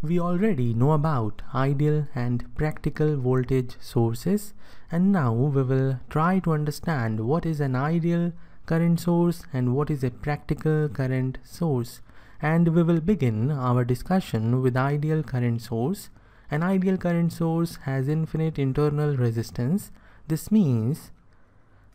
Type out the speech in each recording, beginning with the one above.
We already know about ideal and practical voltage sources and now we will try to understand what is an ideal current source and what is a practical current source and we will begin our discussion with ideal current source. An ideal current source has infinite internal resistance. This means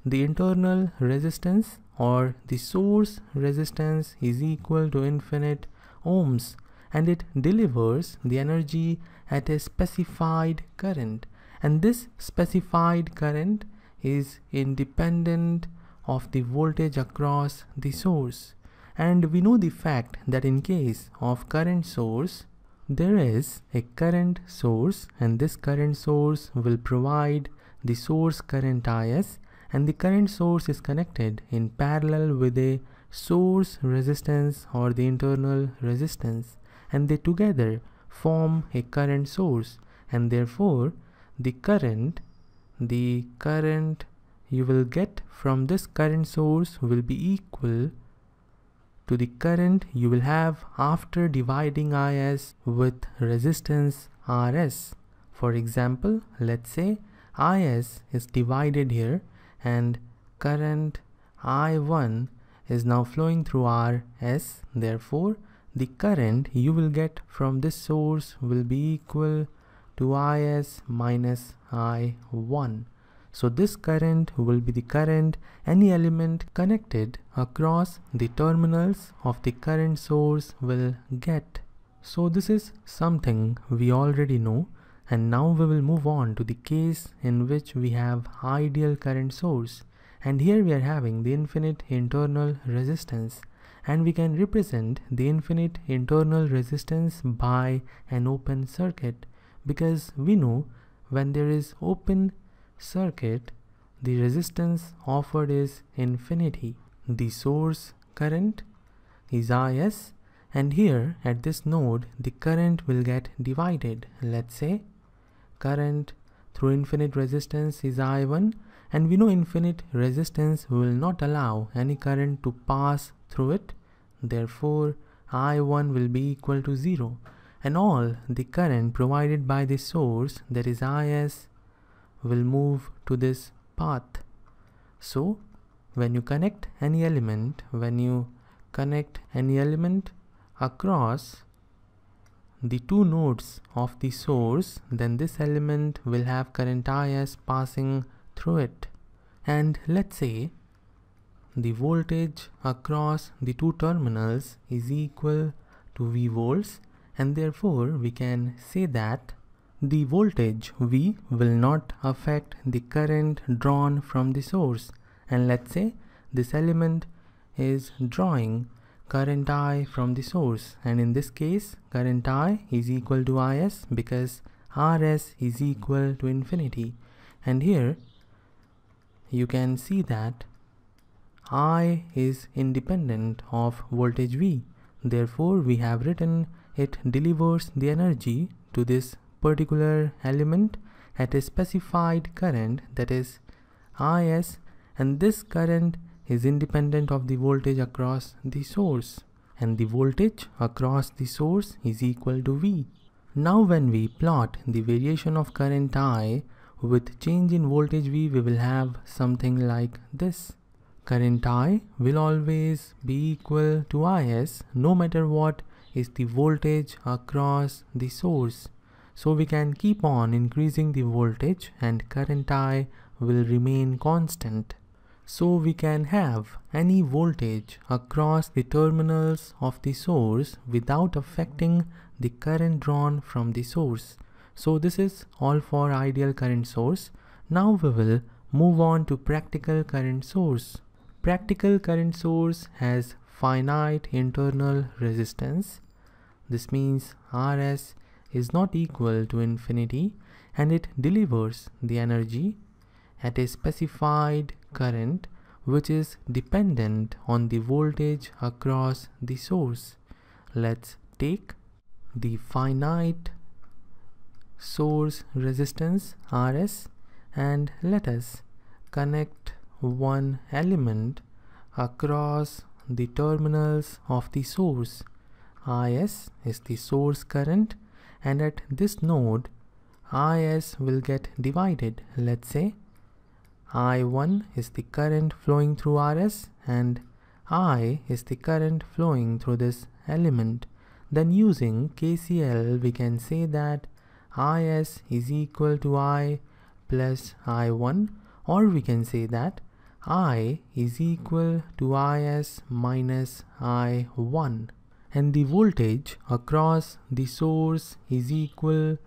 the internal resistance or the source resistance is equal to infinite ohms and it delivers the energy at a specified current. And this specified current is independent of the voltage across the source. And we know the fact that in case of current source there is a current source and this current source will provide the source current Is and the current source is connected in parallel with a source resistance or the internal resistance and they together form a current source and therefore the current the current you will get from this current source will be equal to the current you will have after dividing Is with resistance Rs. For example, let's say Is is divided here and current I1 is now flowing through Rs. Therefore, the current you will get from this source will be equal to Is minus I1. So this current will be the current any element connected across the terminals of the current source will get. So this is something we already know and now we will move on to the case in which we have ideal current source and here we are having the infinite internal resistance and we can represent the infinite internal resistance by an open circuit because we know when there is open circuit, the resistance offered is infinity. The source current is Is and here at this node the current will get divided. Let's say current through infinite resistance is I1 and we know infinite resistance will not allow any current to pass through it. Therefore I1 will be equal to 0 and all the current provided by the source that is Is will move to this path. So when you connect any element, when you connect any element across the two nodes of the source, then this element will have current Is passing through it. And let's say the voltage across the two terminals is equal to V volts and therefore we can say that the voltage V will not affect the current drawn from the source. And let's say this element is drawing current I from the source and in this case current I is equal to Is because Rs is equal to infinity. And here you can see that I is independent of voltage V therefore we have written it delivers the energy to this particular element at a specified current that is Is and this current is independent of the voltage across the source and the voltage across the source is equal to V. Now when we plot the variation of current I with change in voltage V we will have something like this. Current I will always be equal to Is no matter what is the voltage across the source. So we can keep on increasing the voltage and current I will remain constant. So we can have any voltage across the terminals of the source without affecting the current drawn from the source. So this is all for ideal current source. Now we will move on to practical current source. Practical current source has finite internal resistance. This means Rs is not equal to infinity and it delivers the energy at a specified current which is dependent on the voltage across the source. Let's take the finite source resistance Rs and let us connect one element across the terminals of the source. Is is the source current and at this node is will get divided let's say I1 is the current flowing through RS and I is the current flowing through this element then using KCL we can say that IS is equal to I plus I1 or we can say that I is equal to IS minus I1 and the voltage across the source is equal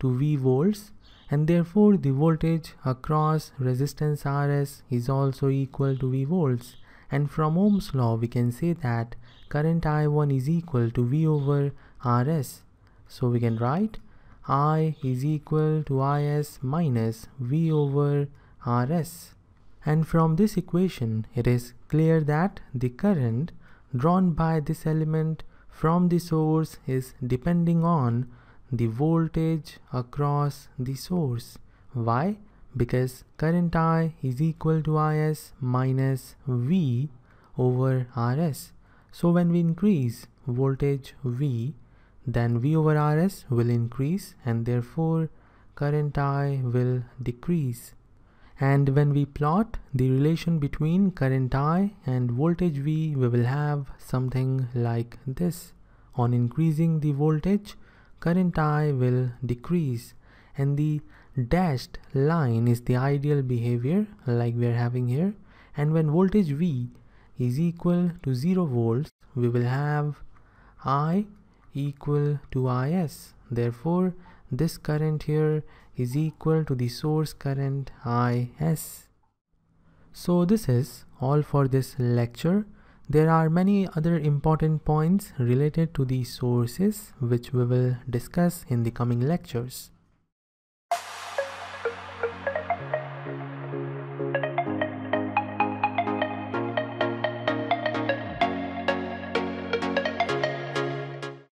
to V volts. And therefore the voltage across resistance RS is also equal to V volts. And from Ohm's law we can say that current I1 is equal to V over RS. So we can write I is equal to IS minus V over RS and from this equation it is clear that the current drawn by this element from the source is depending on the voltage across the source. Why? Because current I is equal to Is minus V over Rs. So when we increase voltage V, then V over Rs will increase and therefore current I will decrease. And when we plot the relation between current I and voltage V, we will have something like this. On increasing the voltage, current I will decrease and the dashed line is the ideal behavior like we are having here. And when voltage V is equal to 0 volts, we will have I equal to Is. Therefore, this current here is equal to the source current Is. So this is all for this lecture. There are many other important points related to the sources which we will discuss in the coming lectures.